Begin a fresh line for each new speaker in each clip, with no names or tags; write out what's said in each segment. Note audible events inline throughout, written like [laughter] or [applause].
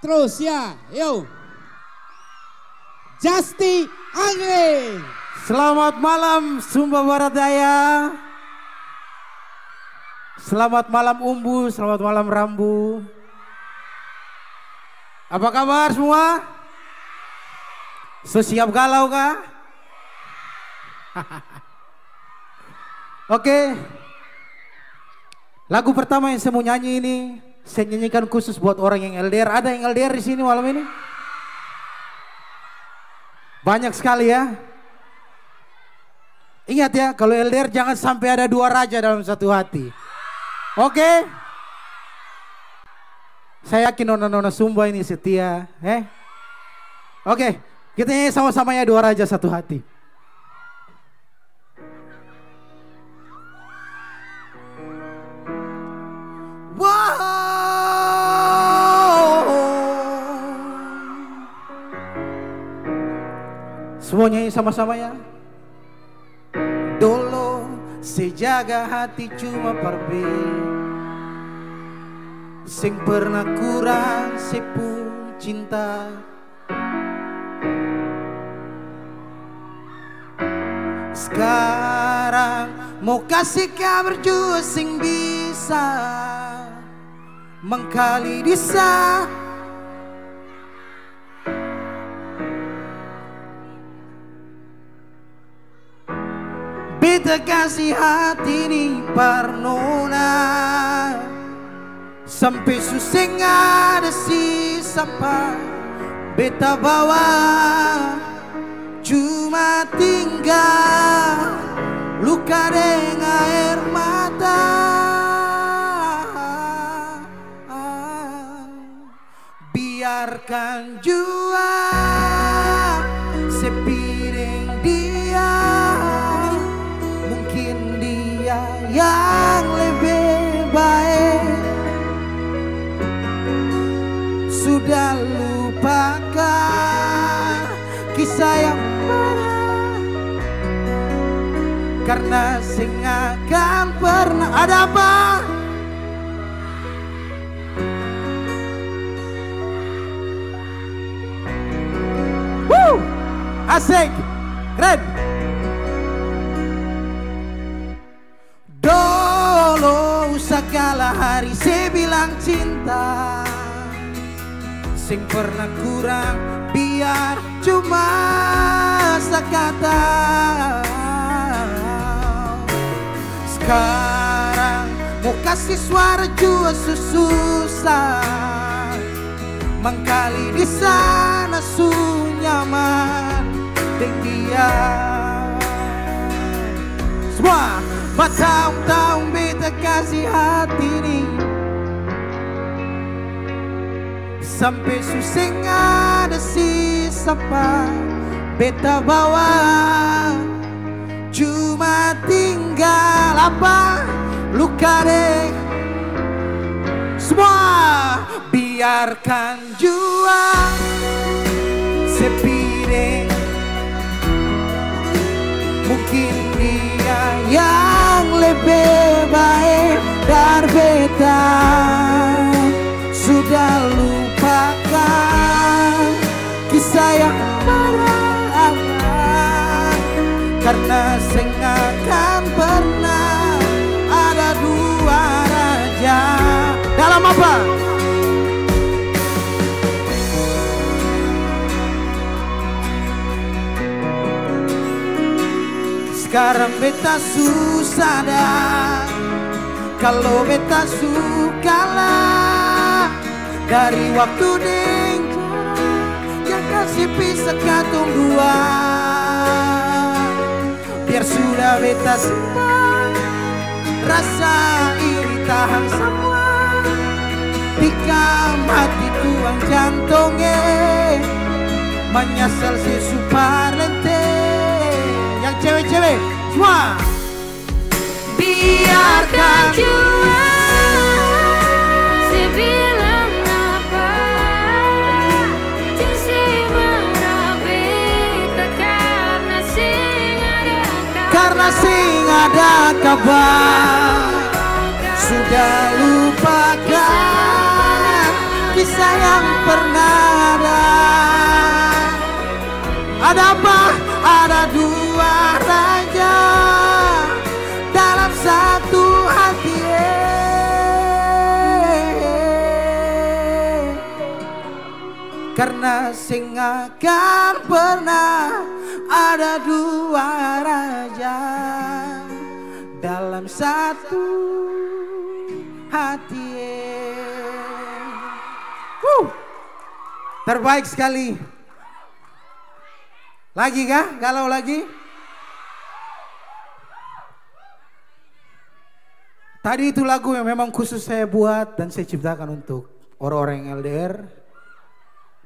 terus ya, yuk. Justi Anggrek.
Selamat malam Sumba Barat Daya. Selamat malam Umbu, selamat malam Rambu. Apa kabar semua? So siap galau kah? [laughs] Oke. Lagu pertama yang saya mau nyanyi ini saya nyanyikan khusus buat orang yang LDR. Ada yang LDR di sini malam ini? Banyak sekali ya. Ingat ya, kalau LDR jangan sampai ada dua raja dalam satu hati. Oke? Saya yakin nona-nona Sumba ini setia. Eh? Oke, kita nyanyi sama-sama ya dua raja satu hati. Semuanya sama-sama ya. Dolo sejaga hati cuma perbe Sing pernah kurang sepu cinta Sekarang mau kasih kabar juga sing bisa. Mengkali disa Beta kasih hati ini parnona Sampai suseng ada sisa pa Beta bawa. Cuma tinggal Luka dengan air mata. Biarkan jua Karena sing akan pernah Ada apa? Woo! Asik! Keren! Dulu segala hari saya bilang cinta Sing pernah kurang biar cuma sekata Sekarang. Mau kasih suara juga susah Mengkali di sana su nyaman dengan dia Semua bertahun-tahun beta kasih hati ini. Sampai suseng ada sisa pa Beta bawa Cuma tinggal apa Luka deh. Semua biarkan jua Sepi deh. Mungkin dia yang lebih baik dari beta Sekarang beta susah dah. Kalau beta suka lah. Dari waktu deng Yang kasih pisah katung dua. Biar sudah beta simpan Rasa iri tahan semua. Tikam hati tuang jantungnya. Menyesal si super lente Yang cewek-cewek Semua.
Biarkan jua Karena ada
Karena sing ada kabar Sudah lupakan Kisah yang pernah ada. Ada apa? Ada dua. Karena sing akan pernah ada dua raja dalam satu hati. Wuh. Terbaik sekali. Lagi kah? Galau lagi? Tadi itu lagu yang memang khusus saya buat dan saya ciptakan untuk orang-orang LDR.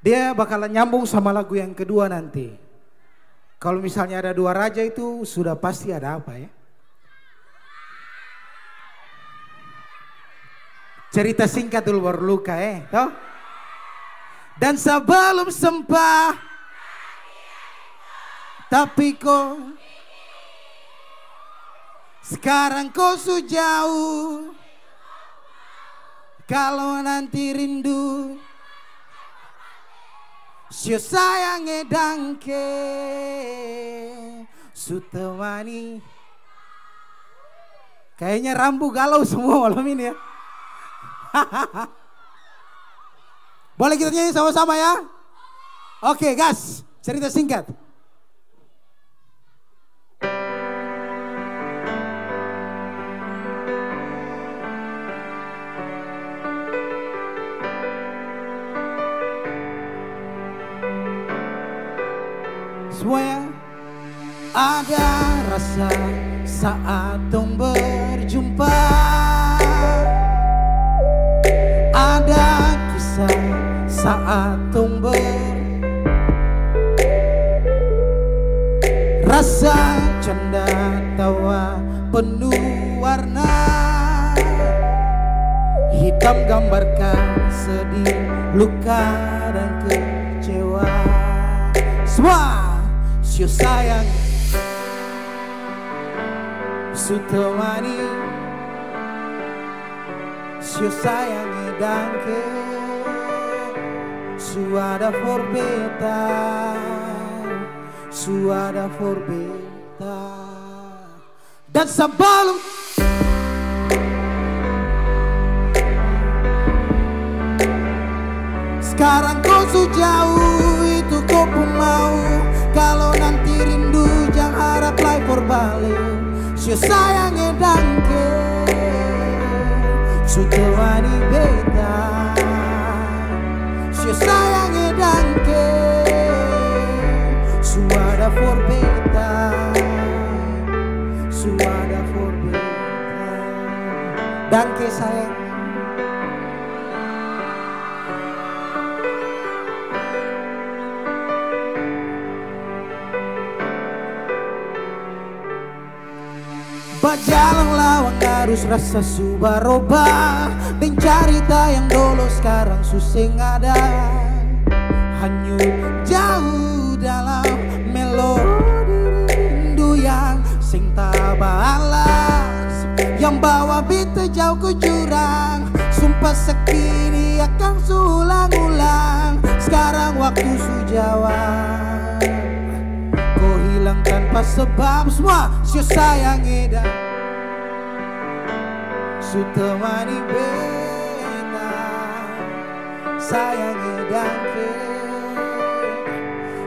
Dia bakalan nyambung sama lagu yang kedua nanti. Kalau misalnya ada dua raja itu sudah pasti ada apa ya? Cerita singkat dulu baru luka eh, toh? Dan sebelum sembah Tapi kok Sekarang kau su jauh Kalau nanti rindu Sio sayang edangke Su temani Kayaknya rambu galau semua malam ini ya [laughs] Boleh kita nyanyi sama-sama ya? Oke, gas. Cerita singkat. Semuanya ada rasa saat tong berjumpa. Ada kisah saat tong ber Rasa canda tawa penuh warna. Hitam gambarkan sedih, luka dan kecewa. Semua sio sayang. Su temani. Sio sayang danke Suada forbeta. Suada forbeta. Dan sebelum Sekarang kau su jauh itu kau balik Sio sayang danke Su tewani beta Sio sayang danke Suada forbeta Suada forbeta Danke sayang lawan arus rasa subaroba. Dan cerita yang dulu sekarang susing ada. Hanyut jauh dalam melodi rindu yang sing balas. Yang bawa bita jauh ke jurang. Sumpah sekini akan sulang-ulang. Sekarang waktu su jawab Kau hilang tanpa sebab semua Sio sayang eda Su temani beta Sayang edang ke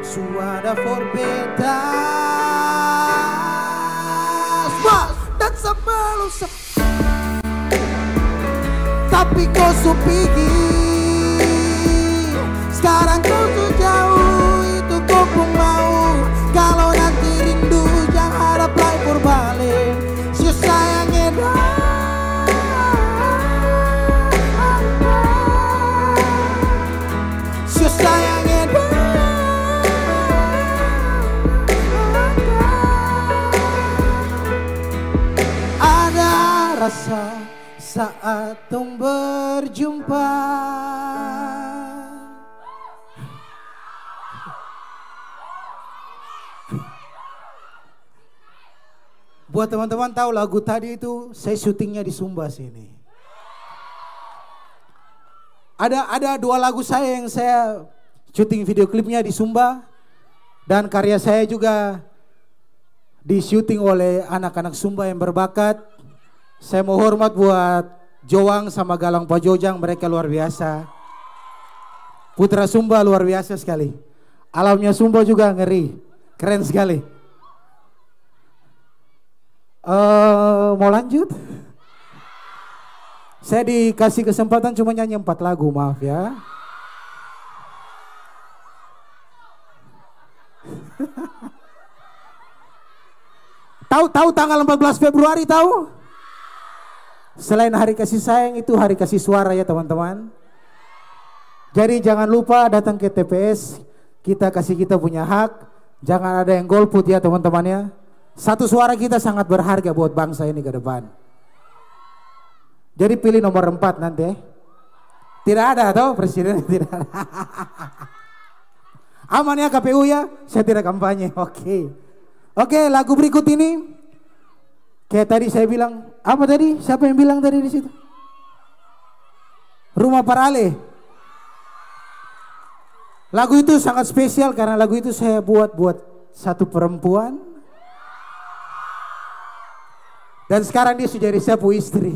Su ada for Semua dan sebelum se Tapi kau su pergi Sekarang kau rasa saat tong berjumpa Buat teman-teman tahu lagu tadi itu saya syutingnya di Sumba sini. Ada ada dua lagu saya yang saya syuting video klipnya di Sumba. Dan karya saya juga di syuting oleh anak-anak Sumba yang berbakat. Saya mau hormat buat Joang sama Galang Pajojang, mereka luar biasa. Putra Sumba luar biasa sekali. Alamnya Sumba juga ngeri, keren sekali. Eh, mau lanjut? Saya dikasih kesempatan cuma nyanyi empat lagu, maaf ya. [laughs] Tahu tahu tanggal 14 Februari tahu? Selain hari kasih sayang itu hari kasih suara ya teman-teman. Jadi jangan lupa datang ke TPS, kita kasih kita punya hak. Jangan ada yang golput ya teman-teman ya. Satu suara kita sangat berharga buat bangsa ini ke depan. Jadi pilih nomor 4 nanti. Tidak ada atau presiden [laughs] tidak ada. Aman ya KPU ya, saya tidak kampanye. [laughs] Oke. Oke, lagu berikut ini kayak tadi saya bilang, apa tadi? Siapa yang bilang tadi di situ? Rumah Parale. Lagu itu sangat spesial karena lagu itu saya buat buat satu perempuan. Dan sekarang dia sudah jadi sapu istri.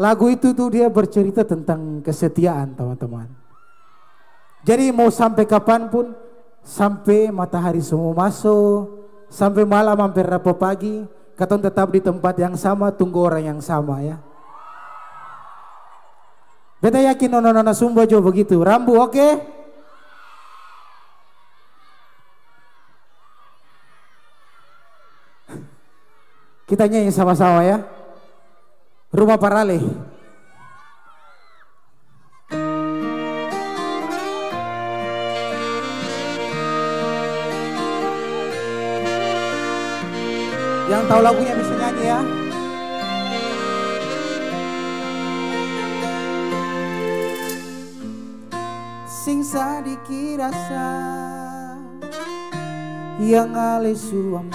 Lagu itu tuh dia bercerita tentang kesetiaan teman-teman. Jadi mau sampai kapan pun, sampai matahari semua masuk, sampai malam hampir rapo pagi, katong tetap di tempat yang sama, tunggu orang yang sama ya. Beta yakin nona-nona Sumba juga begitu. Rambu oke? Kita nyanyi sama-sama ya. Rumah Parale. Tahu lagunya bisa nyanyi ya. Sing sadiki rasa yang ale ambil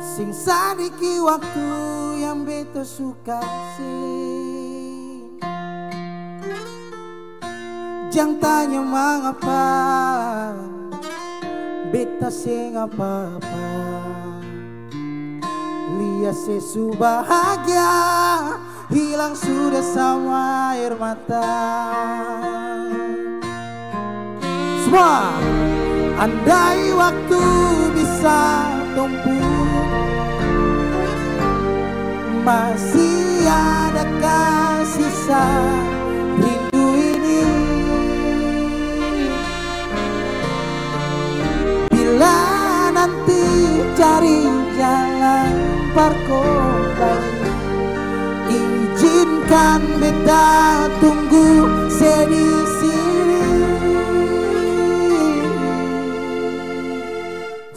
Sing sadiki waktu yang beta suka sih Jangan tanya mengapa Beta sing apa-apa Lihat sesu bahagia Hilang sudah sama air mata. Semua Andai waktu bisa tumbuh. Masih adakah sisa rindu ini. Bila nanti cari jalan perkembali Izinkan beta tunggu sedih sini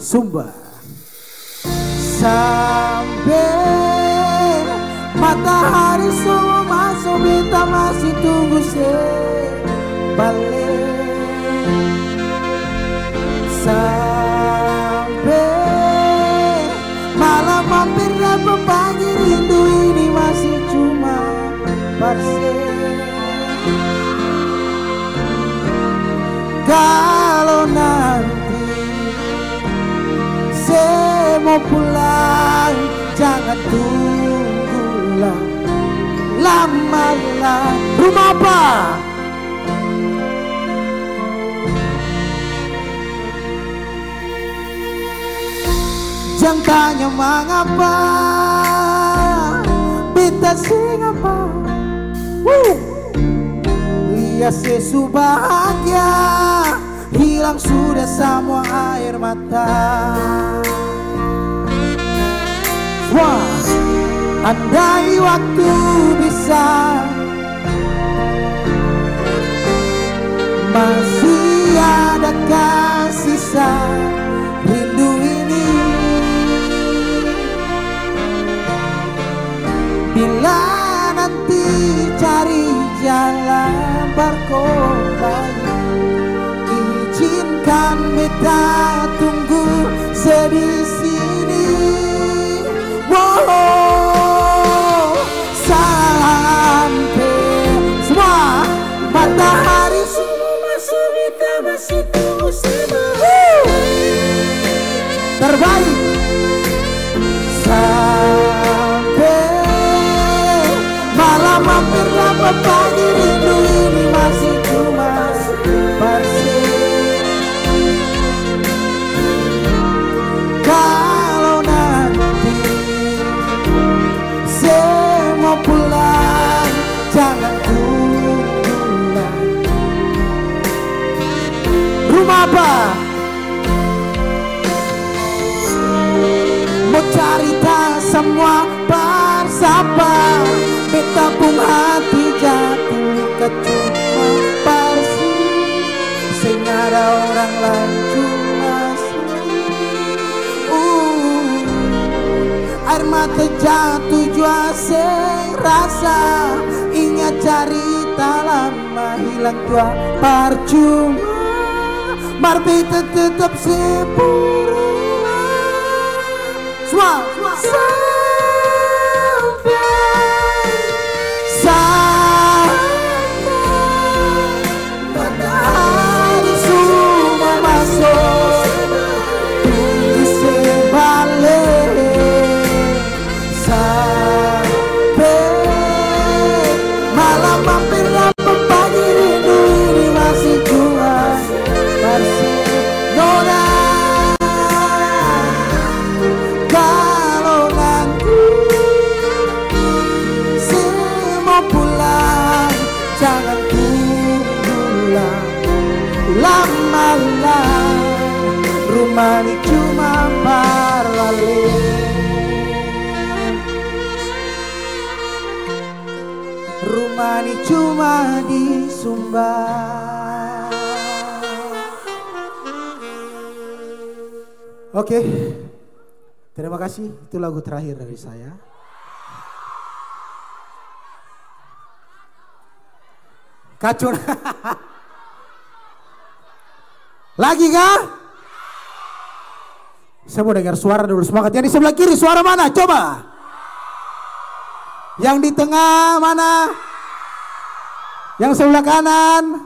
Sumba. Sampai matahari semua masuk beta masih tunggu sebalik Sampai Kalau nanti saya mau pulang jangan tunggulah. Lama-lama. Rumah apa? Jangan tanya mengapa? Beta sing apa Lihat sesu bahagia Hilang sudah semua air mata. Wah, andai waktu bisa. Masih adakah sisa rindu ini. Bila nanti cari jalan berkembali Izinkan beta tunggu sedih sini. Wow, uh, mata jatuh jua rasa Ingat cerita lama hilang jua percuma. Marbita tetap sepuluh semua Itu lagu terakhir dari saya. Kacun. [laughs] Lagi kah? Saya mau dengar suara dulu semangat. Yang di sebelah kiri suara mana? Coba. Yang di tengah mana? Yang sebelah kanan?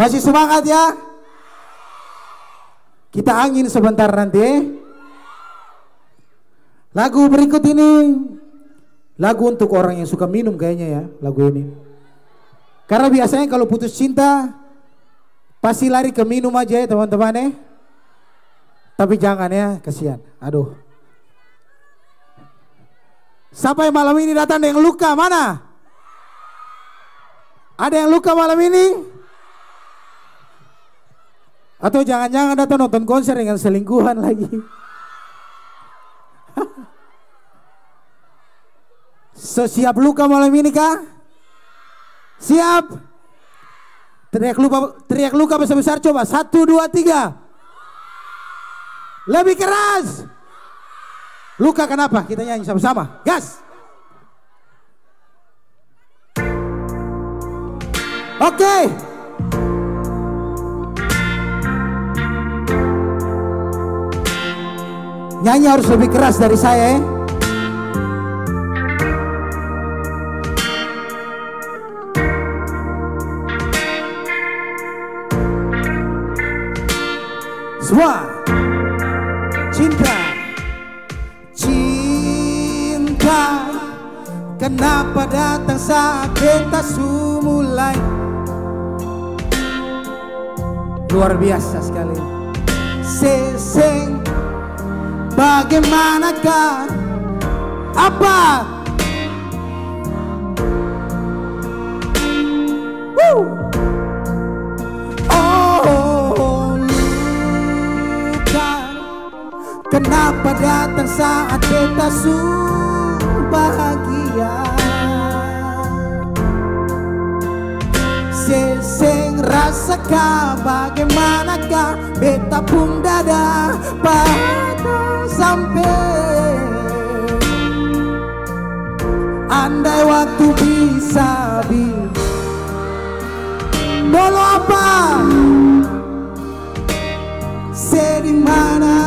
Masih semangat ya? Kita angin sebentar nanti. Lagu berikut ini lagu untuk orang yang suka minum kayaknya ya lagu ini. Karena biasanya kalau putus cinta pasti lari ke minum aja ya teman-teman eh. Tapi jangan ya, kasihan. Aduh. Yang malam ini datang dengan luka? Mana? Ada yang luka malam ini? Atau jangan-jangan datang nonton konser dengan selingkuhan lagi. [laughs] so, siap luka malam ini kah? Siap? Teriak luka, teriak luka besar-besar coba. Satu, dua, tiga. Lebih keras. Luka kenapa? Kita nyanyi sama-sama. Gas. Oke. Nyanyi harus lebih keras dari saya ya. Semua. Cinta. Cinta. Kenapa datang saat kita mulai luar biasa sekali. Seseng bagaimanakah? Apa? Woo! Oh, luka Kenapa datang saat sungguh bahagia? Seseng rasakan bagaimanakah? Beta pun dada pada sampai Andai waktu bisa bilang Dulu apa? Sedih mana?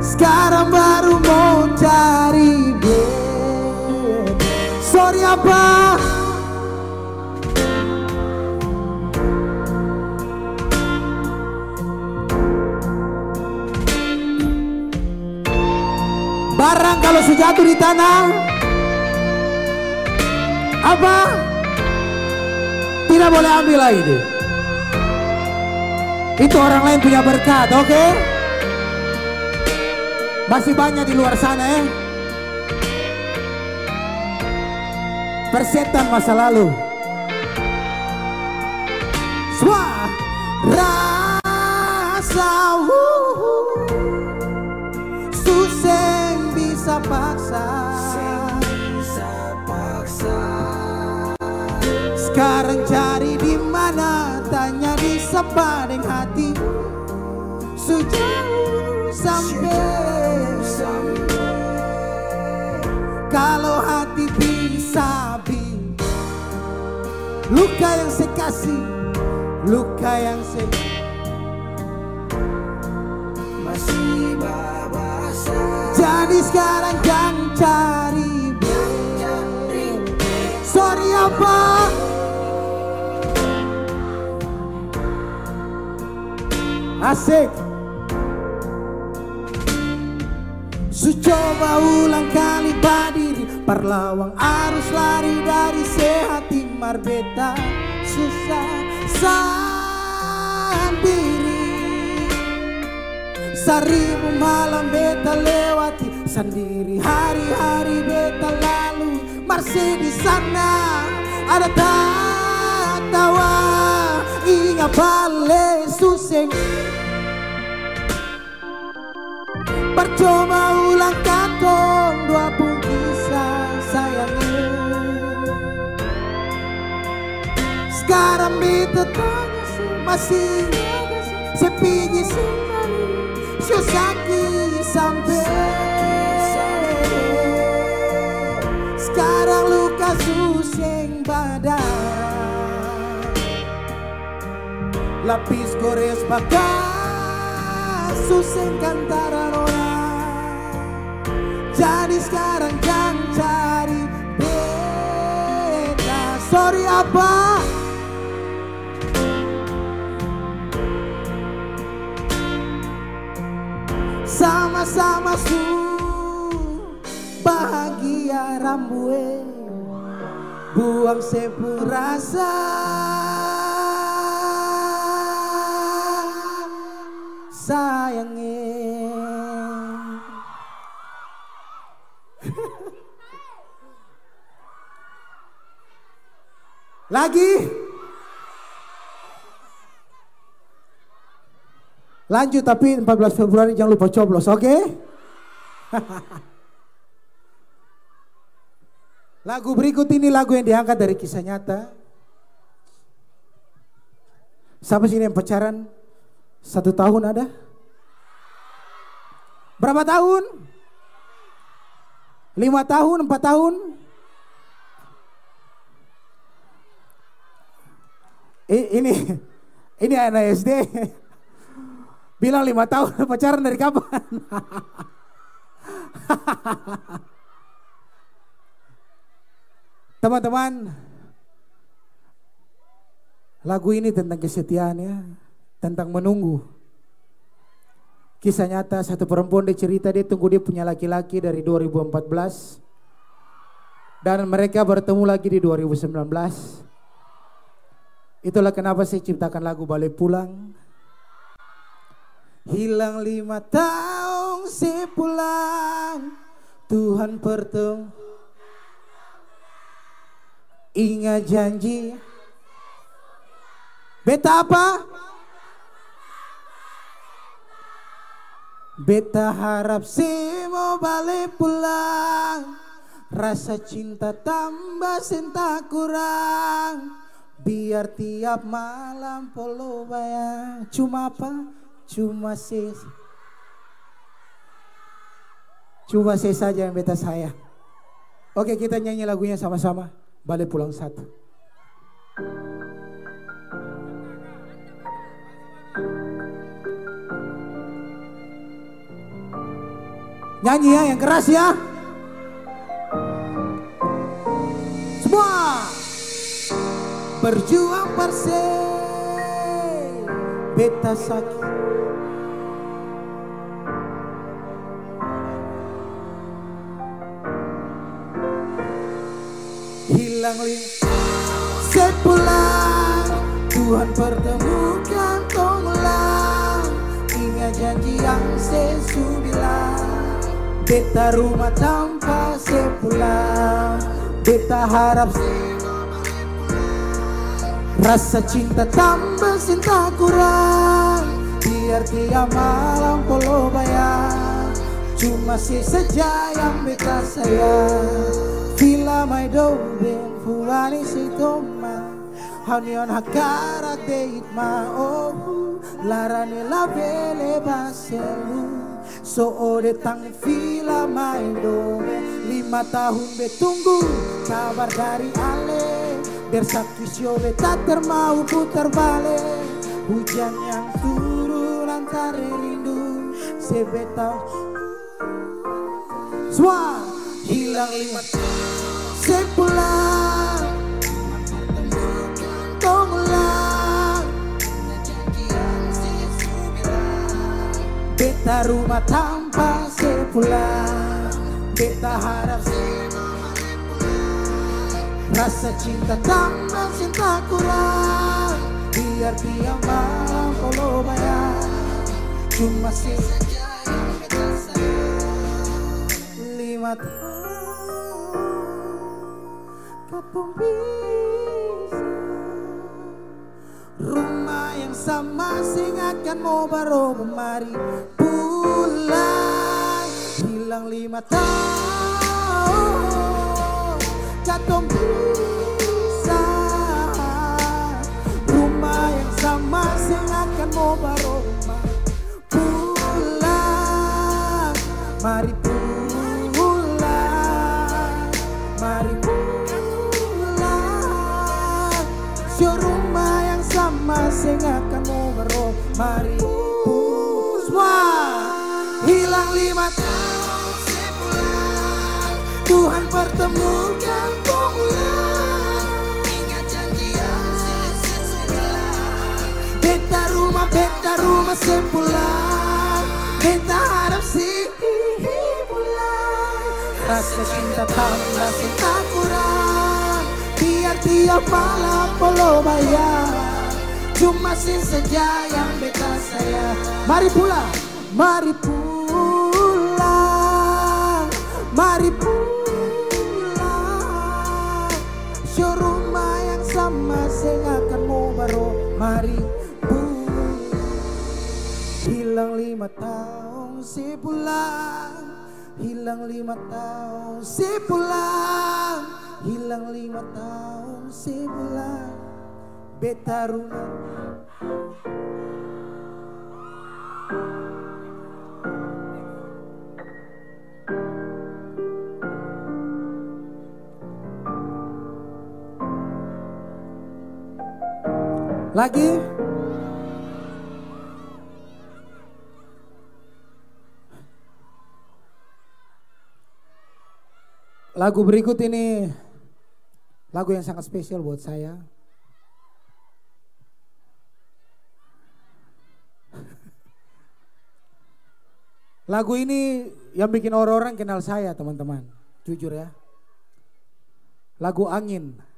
Sekarang baru mau cari bed Sorry apa? Jatuh di tanah apa? Tidak boleh ambil lagi. Itu orang lain punya berkat, oke? Masih banyak di luar sana ya. Persetan masa lalu. Semua rasa sepaling hati. Sejauh sampai kalau hati bisa bi luka yang saya kasih luka yang saya masih babasa. Jadi sekarang jangan cari sorry apa asik. Su coba ulang kali badiri Parlawang arus lari dari sehati marbeta. Susah sendiri Seribu malam beta lewati Sendiri hari-hari beta lalu. Masih di sana ada tawa. Ingat balik suseng Percuma ulang katong dua pun kisah sayangnya Sekarang tanya sih masih sih Sepiji sendiri Susaki sampai. Sekarang luka suseng badan. Lapis gores bakal suseng kantaran orang Jadi sekarang jangan cari beda. Sorry apa? Sama-sama su bahagia rambue Buang sepu rasa. Sayangnya Lagi Lanjut tapi 14 Februari jangan lupa coblos, oke? [laughs] lagu berikut ini lagu yang diangkat dari kisah nyata. Siapa sini yang pacaran satu tahun ada? Berapa tahun? Lima tahun, empat tahun? Ini ini anak SD bilang lima tahun [laughs] pacaran dari kapan? [laughs] Teman-teman, lagu ini tentang kesetiaan ya, tentang menunggu. Kisah nyata satu perempuan dia cerita dia tunggu dia punya laki-laki dari 2014 dan mereka bertemu lagi di 2019. Itulah kenapa saya ciptakan lagu Balik Pulang. Hilang lima tahun sepulang Tuhan pertemu Ingat janji. Beta apa? Beta harap si mau balik pulang. Rasa cinta tambah cinta kurang Biar tiap malam polo bayang Cuma apa? Cuma si Cuma saya saja yang beta sayang Oke kita nyanyi lagunya sama-sama. Balik pulang satu. Nyanyi ya yang keras ya. Semua berjuang bersih beta sakit. Hilang lingkungan sepulang Tuhan pertemukan tonglang ingat janji yang sesu bilang. Beta rumah tanpa sepulang. Beta harap sih Rasa cinta tambah cinta kurang. Biar tiap malam polo bayang Cuma si saja yang beta sayang Vila mai doben fuani si toma Hanion hakarak deit ma oh Larane la vele baselu. So ode tang vila doben Lima tahun betunggu kabar dari Ale Bersakisio beta termau putar balik. Hujan yang turun antara rindu. Sebeta Semua hilang lima Sepulang Tolong Beta rumah tanpa sepulang Beta harap Rasa cinta tambah cinta kurang. Biar tiap malam kalau bayar. Cuma sih Lima tahun Katong bisa. Rumah yang sama sing akan mau baru kemari Pulang Hilang lima tahun Katong bisa. Rumah yang sama sing akan mau baru kemari Pulang Mari pulang. Mari pulang. Sio rumah yang sama sing akan mau baru Mari pulang. Hilang lima tahun Tuhan pertemukan pulang Ingat janji yang sesuai Beta rumah, beta rumah sepulang. Beta harap si pulang Rasa cinta tambah cinta kurang. Biar tiap malam polo bayar. Cuma sin saja yang beta sayang. Mari pulang, mari pulang Mari pulang Show rumah yang sama Sing akan baru Mari. Pulang Hilang lima tahun si pulang Hilang lima tahun si pulang Hilang lima tahun si pulang Beta rumah Lagi Lagu berikut ini lagu yang sangat spesial buat saya. Lagu ini yang bikin orang-orang kenal saya teman-teman. Jujur ya. Lagu Angin.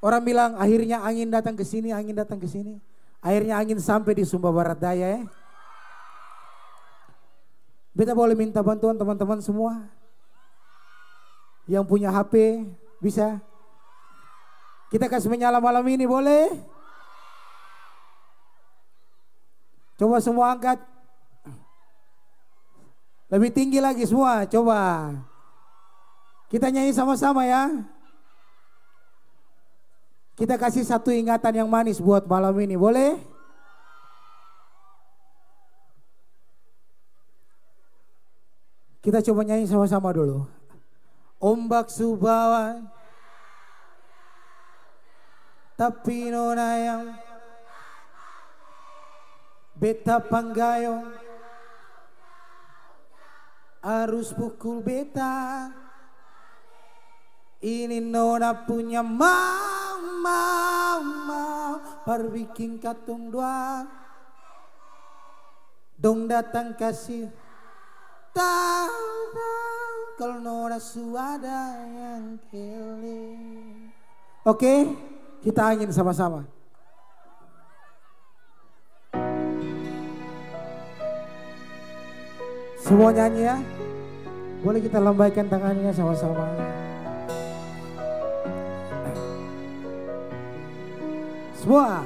Orang bilang akhirnya angin datang ke sini, angin datang ke sini. Akhirnya angin sampai di Sumba Barat Daya ya. Beta boleh minta bantuan teman-teman semua. Yang punya HP bisa. Kita kasih menyala malam ini boleh? Coba semua angkat. Lebih tinggi lagi semua, coba. Kita nyanyi sama-sama ya. Kita kasih satu ingatan yang manis buat malam ini, boleh? Kita coba nyanyi sama-sama dulu. Ombak subawa Tapi nona yang Beta panggayong Arus pukul beta Ini nona punya mau mau mau Parbikin katung dua Dong datang kasih Tahu tahu kalau nona suada yang kele. Oke, kita angin sama-sama. Semua nyanyi ya. Boleh kita lambaikan tangannya sama-sama. Semua.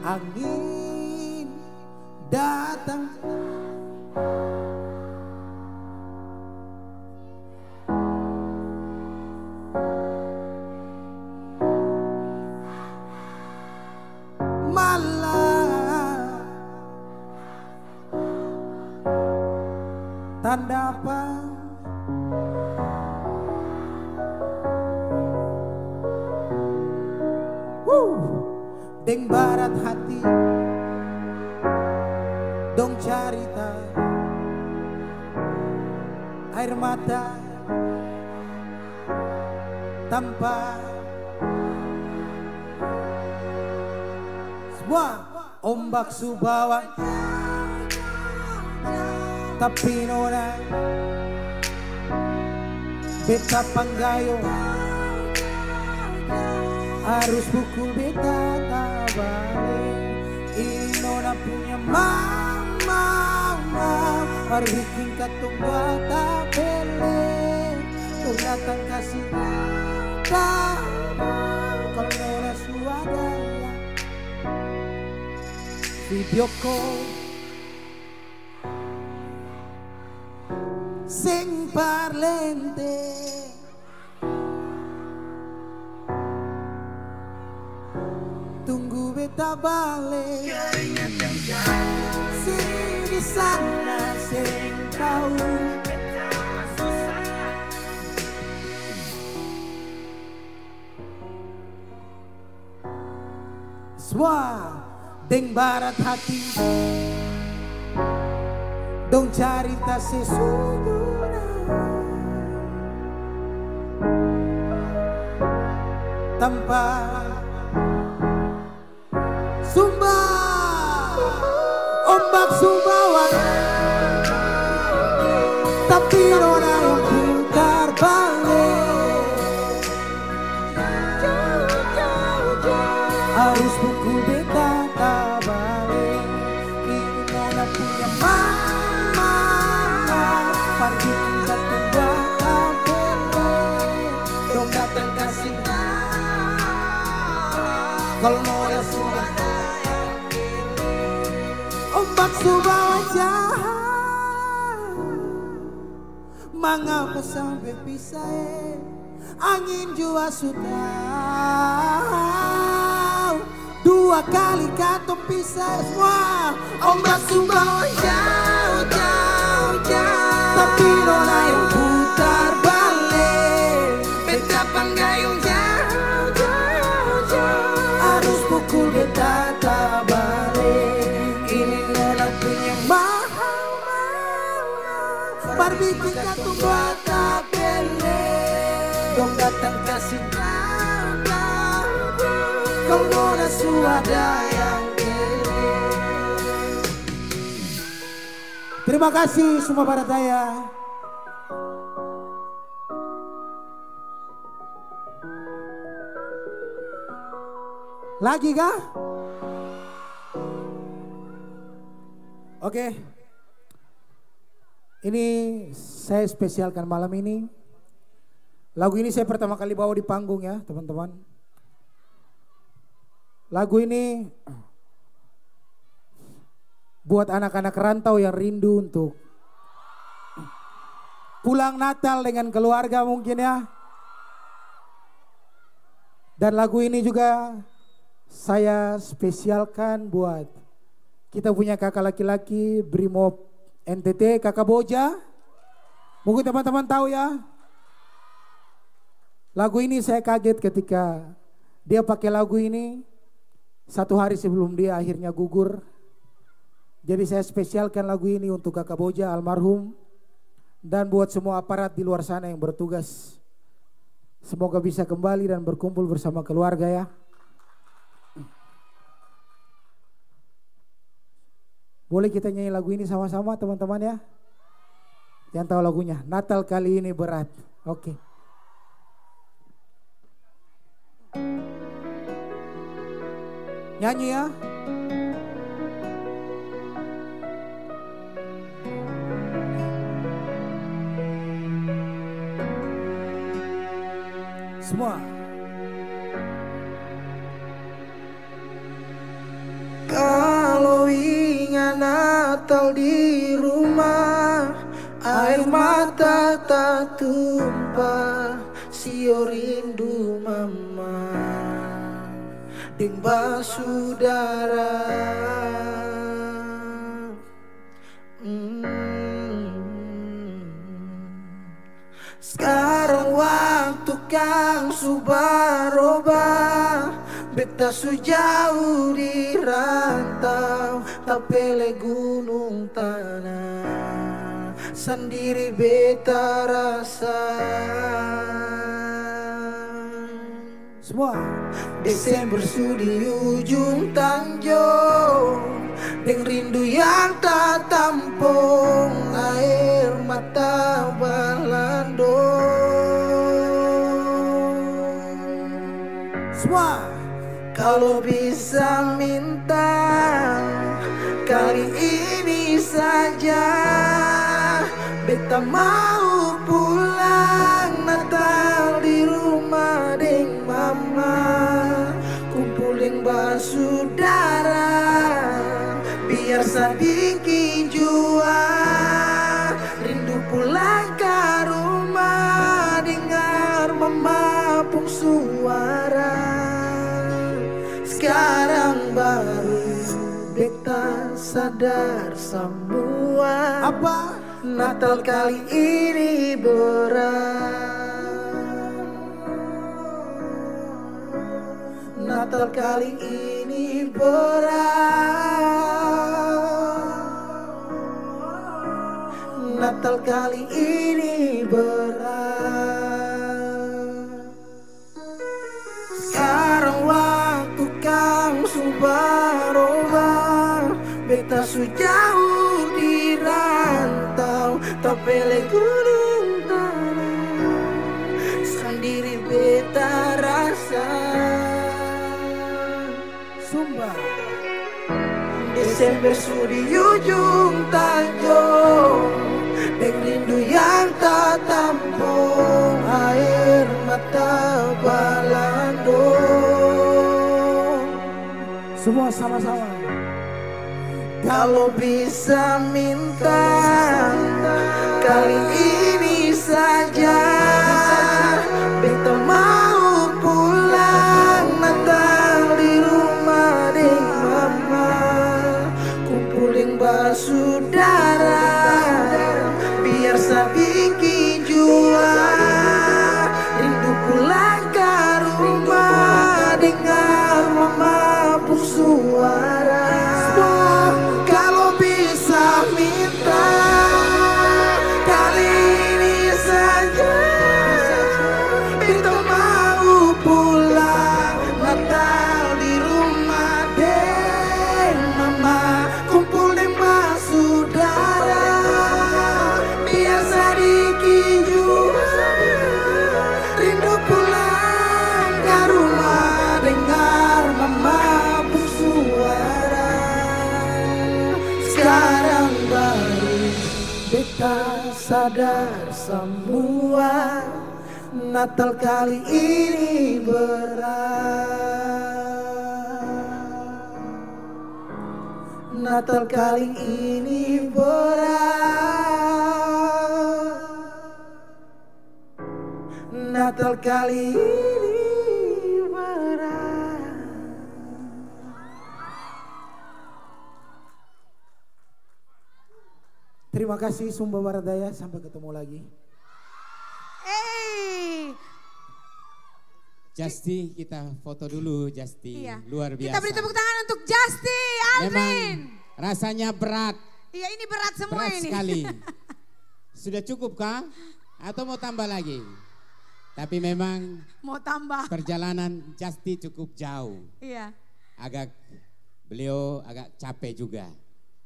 Angin datang ombak subawa tapi nona beta panggayo. Harus pukul beta tabale ini nona punya mama Mari bikin katung bata pele datang kasih Kalau nona suadaya Video call. Sing parlente Tunggu beta balik. Sing di sana sing tahu. Semua deng barat hati. Dong carita sesudahnya Tanpa Sumba. Ombak sumbawa Tapi nona yang putar balik. Harus pukul beta Kalau nona sudah Ombak subawa jahat. Mengapa sampai pisah? Angin jua sudah. Dua kali katong pisah semua. Ombak subawa jauh jauh jauh Tapi nona Terima kasih semua para daya. Lagi kah? Oke. Ini saya spesialkan malam ini. Lagu ini saya pertama kali bawa di panggung ya, teman-teman. Lagu ini buat anak-anak rantau yang rindu untuk pulang Natal dengan keluarga mungkin ya. Dan lagu ini juga saya spesialkan buat kita punya kakak laki-laki Brimob NTT, kakak Boja. Mungkin teman-teman tahu ya. Lagu ini saya kaget ketika dia pakai lagu ini satu hari sebelum dia akhirnya gugur. Jadi saya spesialkan lagu ini untuk kakak Boja almarhum dan buat semua aparat di luar sana yang bertugas. Semoga bisa kembali dan berkumpul bersama keluarga ya. Boleh kita nyanyi lagu ini sama-sama teman-teman ya?
Yang tahu lagunya, Natal kali ini berat. Oke. Nyanyi ya. Semua. Kalau ingat Natal di rumah Air mata tak tumpah Sio rindu mama Deng basudara Hmm. Sekarang waktu kang subaroba. Beta sujauh di rantau Tapele gunung tanah. Sendiri beta rasa. Semua Desember sudi ujung tanjung Deng rindu yang tak tampung Air mata balando Semua Kalau bisa minta Kali ini saja. Beta mau pulang Natal Basudara Biar sadiki jua. Rindu pulang ke rumah Dengar mama pung suara. Sekarang baru beta sadar semua. Apa? Natal kali ini berat Natal kali ini berat Natal kali ini berat Sekarang waktu kang subaroba Beta sujauh di rantau Tapele gunung tanah. Sendiri beta rasa Desember sudi ujung tanjung Deng rindu yang tak tampung Air mata balando Semua sama-sama. Kalau bisa minta Kali ini saja Natal kali ini berat. Natal kali ini berat. Natal kali ini berat. Terima kasih Sumba Baradaya sampai ketemu lagi.
Justi kita foto dulu Justi.
iya.
Luar biasa.
Kita beri tepuk tangan untuk Justy Alvin.
Memang rasanya berat,
Iya ini berat semua
berat
ini.
sekali. [laughs] Sudah cukup kah? Atau mau tambah lagi? Tapi memang
Mau tambah.
perjalanan Justi cukup jauh.
Iya.
Agak beliau agak capek juga.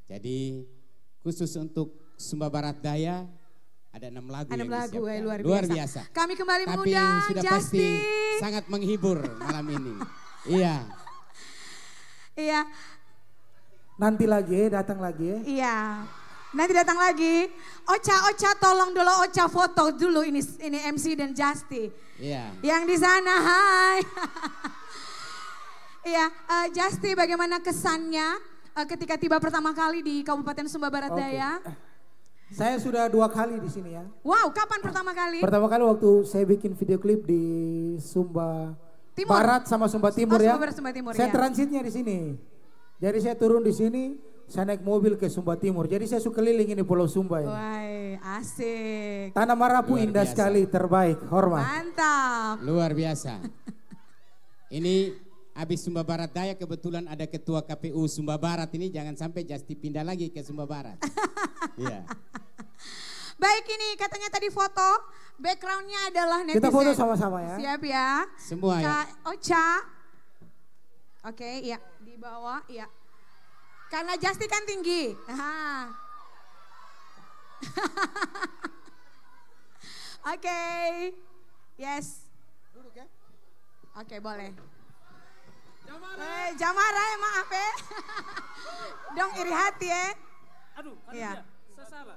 Jadi khusus untuk Sumba Barat Daya Ada enam lagu
Enam
yang
lagu,
disiapkan.
eh, luar
Luar
biasa.
biasa.
Kami kembali
Tapi
mengundang
sudah pasti
Justin.
sangat menghibur malam ini. [laughs] Iya.
Iya,
Nanti lagi datang lagi ya.
iya. Nanti datang lagi. Ocha, Ocha tolong dulu Ocha foto dulu ini ini MC dan Justy.
Iya.
Yang di sana, hai. [laughs] Iya, eh, Justy bagaimana kesannya eh, ketika tiba pertama kali di Kabupaten Sumba Barat
Oke.
Daya?
Saya sudah dua kali di sini ya.
Wow, kapan pertama kali?
Pertama kali waktu saya bikin video klip di Sumba
Timur.
Barat sama Sumba Timur
Oh,
ya.
Sumba Sumba Timur,
saya
ya.
transitnya di sini. Jadi saya turun di sini, saya naik mobil ke Sumba Timur. Jadi saya suka keliling ini Pulau Sumba ini.
Wah, asik.
Tanah Marapu
Luar
indah
biasa.
sekali, terbaik, hormat.
Mantap.
Luar biasa. [laughs] Ini habis Sumba Barat Daya kebetulan ada ketua KPU Sumba Barat ini jangan sampai Justi pindah lagi ke Sumba Barat. [laughs] Iya.
Baik ini katanya tadi foto, backgroundnya adalah netizen.
Kita foto sama-sama ya.
Siap ya.
Semua ya.
Kak Ocha. Oke, iya. Di bawah, iya. Karena Justy kan tinggi. [laughs] Oke. Yes. Oke, boleh. Eh, Jamara ya maaf ya. [laughs] Dong iri hati ya.
Aduh, kan
Iya.
dia. Saya salah.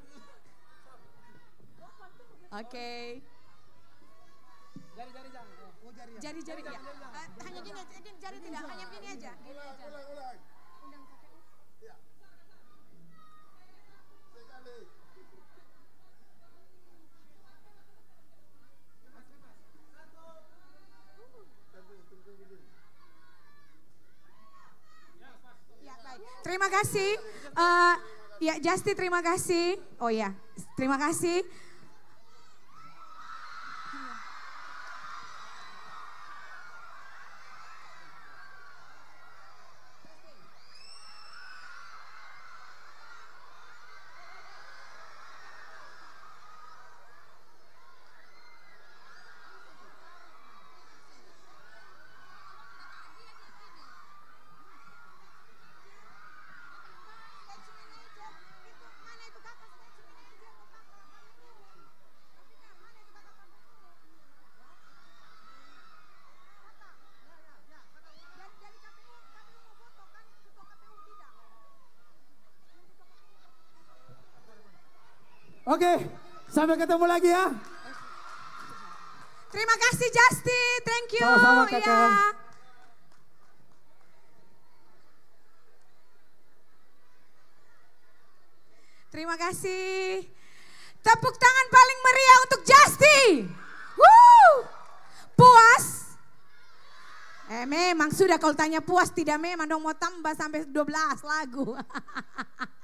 Oke. Jari-jari ya. Eh, hanya gini aja, jari tidak, hanya gini aja. Gini aja. Undang KPU. Ya, baik. Terima kasih. Eh, ya, Justy terima kasih. Oh ya, terima kasih.
Oke, sampai ketemu lagi ya.
Terima kasih Justy, thank you.
Sama-sama, Kakak.
Ya. Terima kasih. Tepuk tangan paling meriah untuk Justy. Woo! Puas? Eh memang sudah kalau tanya puas tidak memang dong mau tambah sampai 12 lagu. [laughs]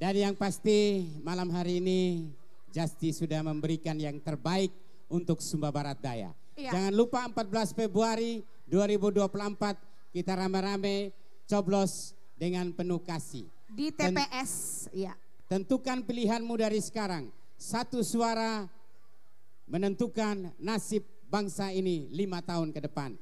Dan yang pasti malam hari ini Justi sudah memberikan yang terbaik untuk Sumba Barat Daya.
Iya.
Jangan lupa 14 Februari 2024 kita rame-rame coblos dengan penuh kasih.
Di TPS, ya.
tentukan pilihanmu dari sekarang. Satu suara menentukan nasib bangsa ini lima tahun ke depan.